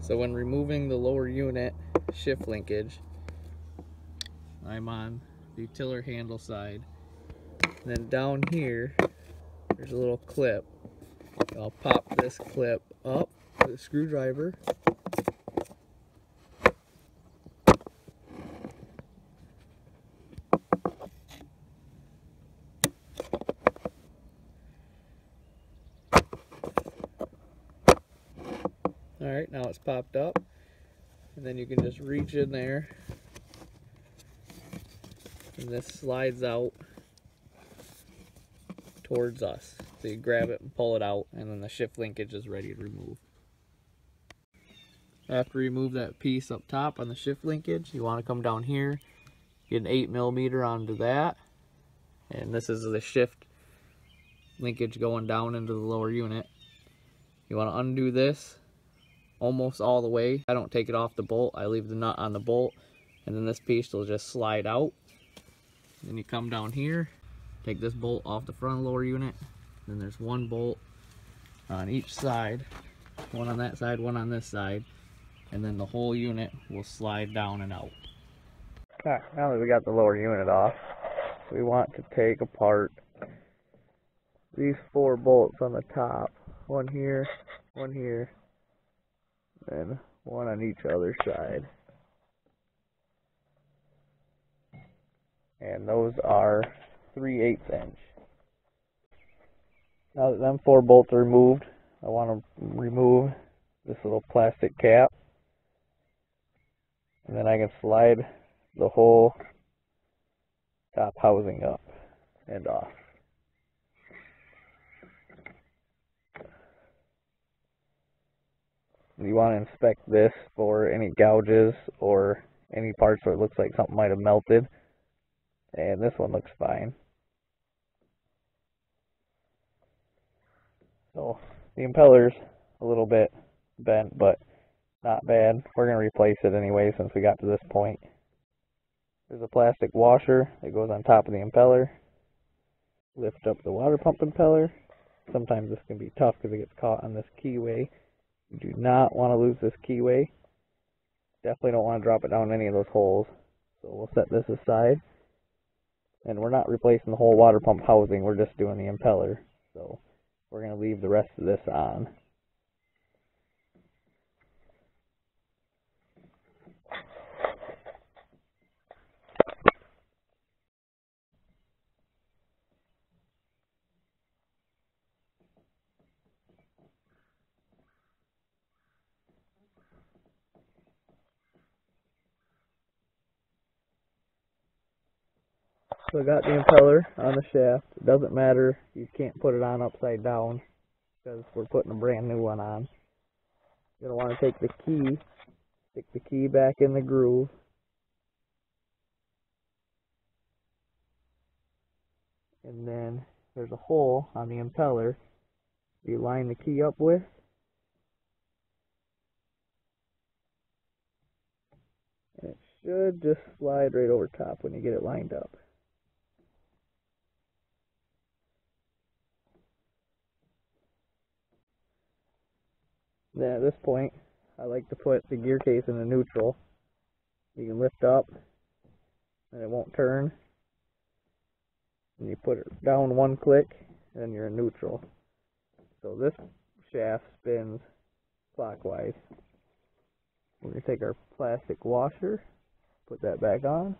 So when removing the lower unit shift linkage, I'm on the tiller handle side. And then down here, there's a little clip. I'll pop this clip up with a screwdriver. Alright, now it's popped up. And then you can just reach in there. And this slides out towards us. So you grab it and pull it out, and then the shift linkage is ready to remove. After you remove that piece up top on the shift linkage, you want to come down here, get an 8 millimeter onto that, and this is the shift linkage going down into the lower unit. You want to undo this almost all the way. I don't take it off the bolt, I leave the nut on the bolt, and then this piece will just slide out. Then you come down here, take this bolt off the front lower unit, then there's one bolt on each side, one on that side, one on this side, and then the whole unit will slide down and out. Alright, now that we got the lower unit off, we want to take apart these four bolts on the top. One here, one here, and one on each other side. And those are 3 8 inch. Now that them four bolts are removed, I want to remove this little plastic cap. And then I can slide the whole top housing up and off. You want to inspect this for any gouges or any parts where it looks like something might have melted. And this one looks fine. So the impeller's a little bit bent, but not bad. We're going to replace it anyway since we got to this point. There's a plastic washer that goes on top of the impeller. Lift up the water pump impeller. Sometimes this can be tough because it gets caught on this keyway. Do not want to lose this keyway. Definitely don't want to drop it down any of those holes. So we'll set this aside. And we're not replacing the whole water pump housing, we're just doing the impeller. So we're going to leave the rest of this on. So I got the impeller on the shaft. It doesn't matter. You can't put it on upside down because we're putting a brand new one on. You're going to want to take the key, stick the key back in the groove. And then there's a hole on the impeller you line the key up with. And it should just slide right over top when you get it lined up. Then at this point, I like to put the gear case in a neutral. You can lift up, and it won't turn. And you put it down one click, and you're in neutral. So this shaft spins clockwise. We're going to take our plastic washer, put that back on.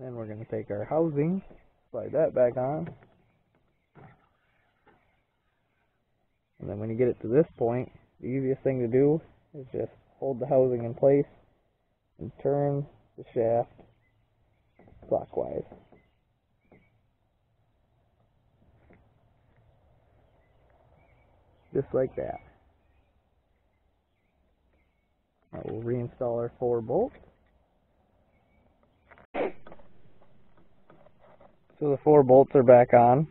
Then we're going to take our housing, slide that back on. And then when you get it to this point, the easiest thing to do is just hold the housing in place and turn the shaft clockwise. Just like that. Now we'll reinstall our four bolts. So the four bolts are back on.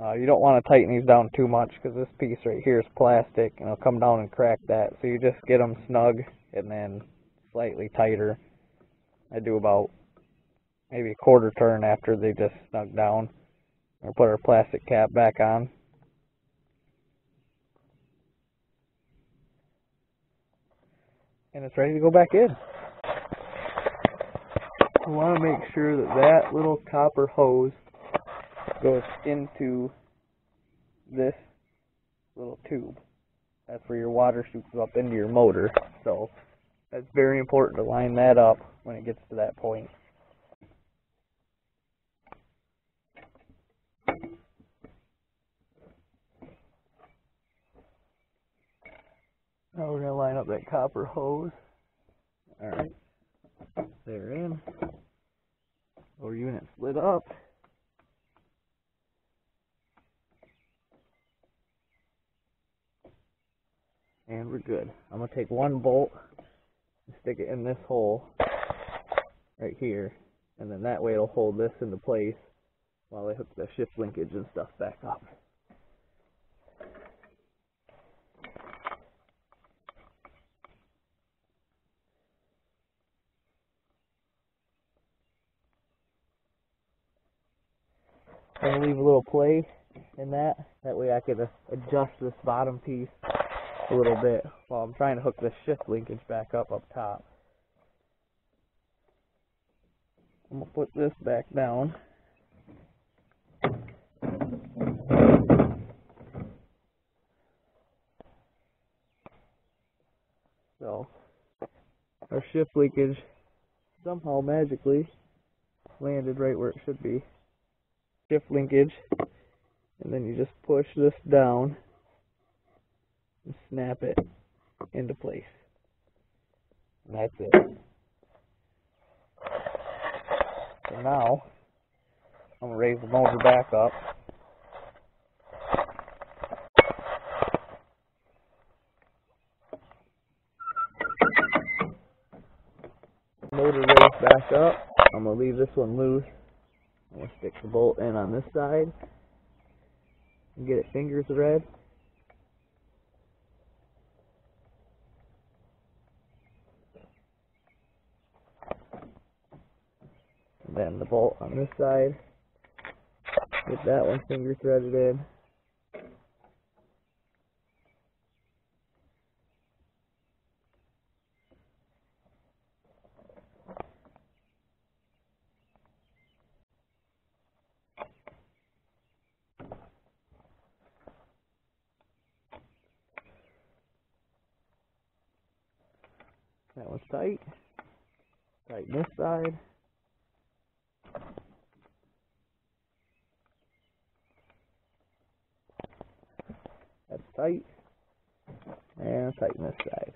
Uh, you don't want to tighten these down too much because this piece right here is plastic and it'll come down and crack that. So you just get them snug and then slightly tighter. I do about maybe a quarter turn after they just snug down. We'll put our plastic cap back on. And it's ready to go back in. We want to make sure that that little copper hose goes into this little tube. That's where your water shoots up into your motor. So that's very important to line that up when it gets to that point. Now we're going to line up that copper hose. Alright. They're in. Lower unit slid up. And we're good. I'm going to take one bolt and stick it in this hole right here. And then that way it'll hold this into place while I hook the shift linkage and stuff back up. To leave a little play in that. That way I can uh, adjust this bottom piece a little bit while I'm trying to hook this shift linkage back up up top. I'm going to put this back down. So, our shift linkage somehow magically landed right where it should be. Shift linkage, and then you just push this down and snap it into place. And that's it. So now, I'm to raise the motor back up. Motor raised back up. I'm going to leave this one loose. To stick the bolt in on this side and get it finger thread. And then the bolt on this side. Get that one finger threaded in. That one's tight. Tighten this side. That's tight. And tighten this side.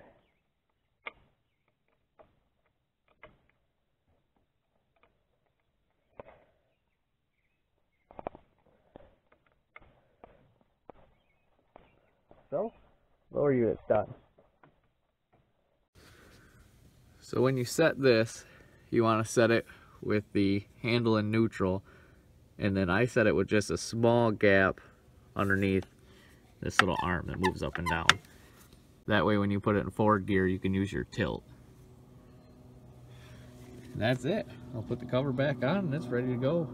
So, lower unit's done. So when you set this, you want to set it with the handle in neutral. And then I set it with just a small gap underneath this little arm that moves up and down. That way when you put it in forward gear, you can use your tilt. And that's it. I'll put the cover back on and it's ready to go.